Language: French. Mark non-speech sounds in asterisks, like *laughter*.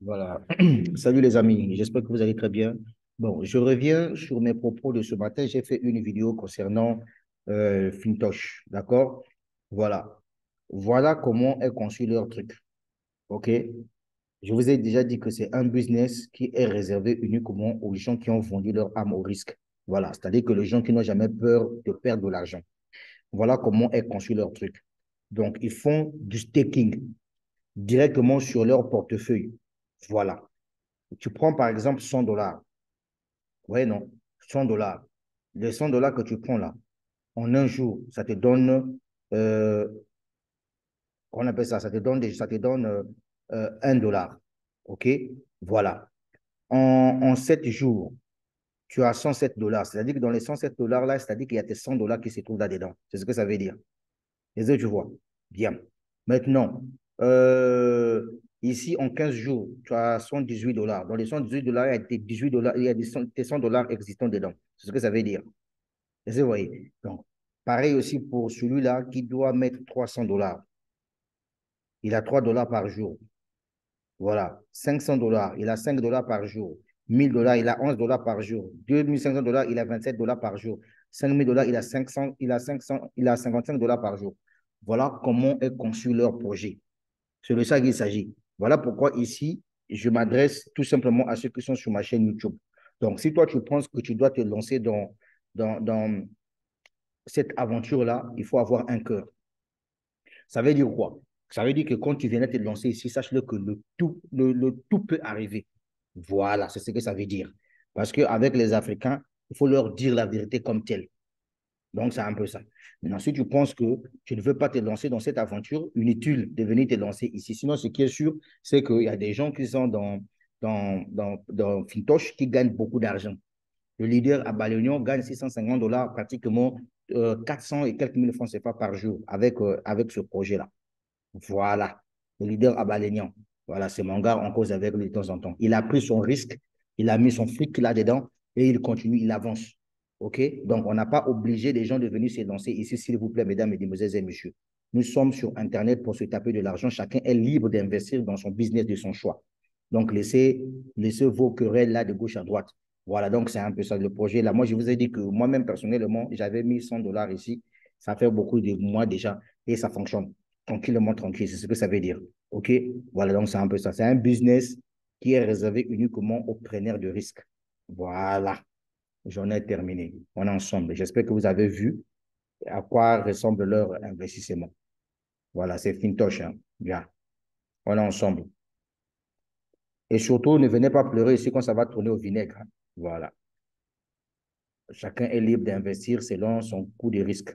Voilà. *clears throat* Salut les amis, j'espère que vous allez très bien. Bon, je reviens sur mes propos de ce matin. J'ai fait une vidéo concernant euh, Fintosh, d'accord? Voilà. Voilà comment est conçu leur truc. OK? Je vous ai déjà dit que c'est un business qui est réservé uniquement aux gens qui ont vendu leur âme au risque. Voilà. C'est-à-dire que les gens qui n'ont jamais peur de perdre de l'argent. Voilà comment est conçu leur truc. Donc, ils font du staking directement sur leur portefeuille. Voilà. Tu prends par exemple 100 dollars. Ouais, non, 100 dollars. Les 100 dollars que tu prends là, en un jour, ça te donne, euh, on appelle ça, ça te donne, ça te donne euh, 1 dollar. OK? Voilà. En, en 7 jours, tu as 107 dollars. C'est-à-dire que dans les 107 dollars là, c'est-à-dire qu'il y a tes 100 dollars qui se trouvent là-dedans. C'est ce que ça veut dire. Les autres, tu vois. Bien. Maintenant, euh, Ici, en 15 jours, tu as 118 dollars. Dans les 118 dollars, il y a des 18 dollars, il y a des 100 dollars existants dedans. C'est ce que ça veut dire. Donc, pareil aussi pour celui-là qui doit mettre 300 dollars. Il a 3 dollars par jour. Voilà. 500 dollars, il a 5 dollars par jour. 1000 dollars, il a 11 dollars par jour. 2500 dollars, il a 27 dollars par jour. 5000 dollars, il a 500, il a 500, il a 55 dollars par jour. Voilà comment est conçu leur projet. C'est de ça qu'il s'agit. Voilà pourquoi ici, je m'adresse tout simplement à ceux qui sont sur ma chaîne YouTube. Donc, si toi, tu penses que tu dois te lancer dans, dans, cette aventure-là, il faut avoir un cœur. Ça veut dire quoi? Ça veut dire que quand tu viens de te lancer ici, sache-le que le tout, le, le tout peut arriver. Voilà, c'est ce que ça veut dire. Parce qu'avec les Africains, il faut leur dire la vérité comme telle. Donc, c'est un peu ça. Maintenant, si tu penses que tu ne veux pas te lancer dans cette aventure, inutile de venir te lancer ici. Sinon, ce qui est sûr, c'est qu'il y a des gens qui sont dans, dans, dans, Fintosh qui gagnent beaucoup d'argent. Le leader à Baléonion gagne 650 dollars, pratiquement 400 euh, et quelques mille francs CFA par jour avec, euh, avec ce projet-là. Voilà. Le leader à. Voilà, c'est mon gars en cause avec lui de temps en temps. Il a pris son risque, il a mis son fric là-dedans et il continue, il avance. OK? Donc, on n'a pas obligé les gens de venir se lancer ici, s'il vous plaît, mesdames, mesdemoiselles et messieurs. Nous sommes sur Internet pour se taper de l'argent. Chacun est libre d'investir dans son business de son choix. Donc, laissez, laissez vos querelles là de gauche à droite. Voilà, donc c'est un peu ça le projet. Là, moi, je vous ai dit que moi-même, personnellement, j'avais mis 100 dollars ici. Ça fait beaucoup de mois déjà et ça fonctionne tranquillement, tranquille. C'est ce que ça veut dire. OK? Voilà, donc c'est un peu ça. C'est un business qui est réservé uniquement aux preneurs de risques. Voilà. J'en ai terminé. On est ensemble. J'espère que vous avez vu à quoi ressemble leur investissement. Voilà, c'est Fintosh. Hein. Bien. On est ensemble. Et surtout, ne venez pas pleurer ici quand ça va tourner au vinaigre. Hein. Voilà. Chacun est libre d'investir selon son coût de risque.